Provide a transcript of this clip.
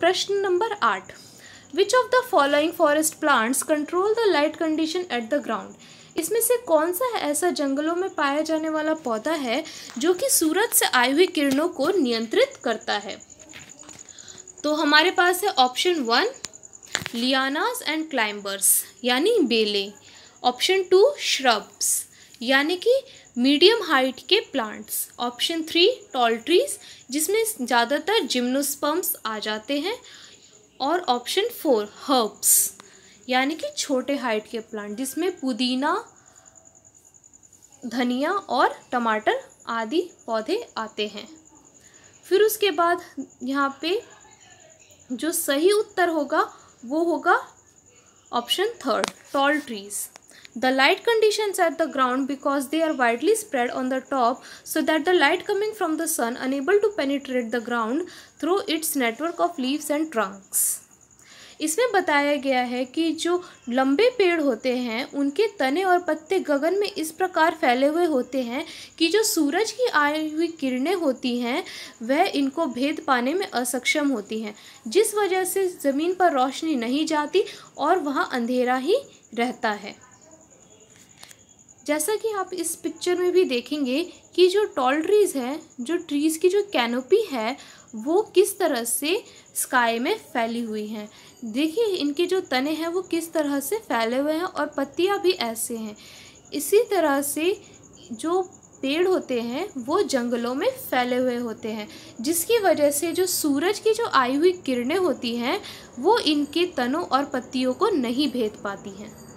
प्रश्न नंबर आठ। Which of the following forest plants control the light condition at the ground इसमें से कौन सा ऐसा जंगलों में पाया जाने वाला पौधा है जो कि सूरज से आई हुई किरणों को नियंत्रित करता है? तो हमारे पास है option one lianas and climbers यानी बेले। ऑप्शन टू श्रब्स यानी कि मीडियम हाइट के plants, option three, tall trees, जिसमें ज़्यादातर जिम्नोस्पम्स आ जाते हैं, और ऑप्शन फोर, हर्ब्स, यानी कि छोटे हाइट के प्लांट, जिसमें पुदीना, धनिया और टमाटर आदि पौधे आते हैं। फिर उसके बाद यहाँ पे जो सही उत्तर होगा, वो होगा option third, tall trees. The light conditions at the ground because they are widely spread on the top so that the light coming from the sun unable to penetrate the ground through its network of leaves and trunks. इसमें बताया गया है कि जो लंबे पेड़ होते हैं उनके तने और पत्ते गगन में इस प्रकार फैले हुए होते हैं कि जो सूरज की आई हुई किरणें होती हैं वह इनको भेद पाने में असक्षम होती हैं जिस वजह से ज़मीन पर रोशनी नहीं जाती और वहाँ अंधेरा ही रहता है जैसा कि आप इस पिक्चर में भी देखेंगे कि जो टॉल ट्रीज़ हैं, जो ट्रीज़ की जो कैनोपी है, वो किस तरह से स्काई में फैली हुई हैं। देखिए, इनके जो तने हैं, वो किस तरह से फैले हुए हैं और पत्तियाँ भी ऐसे हैं। इसी तरह से जो पेड़ होते हैं, वो जंगलों में फैले हुए होते हैं, जिसकी वजह से जो सूरज की जो आई हुई किरणें होती हैं, वो इनके तनों और पत्तियों को नहीं भेद पाती हैं।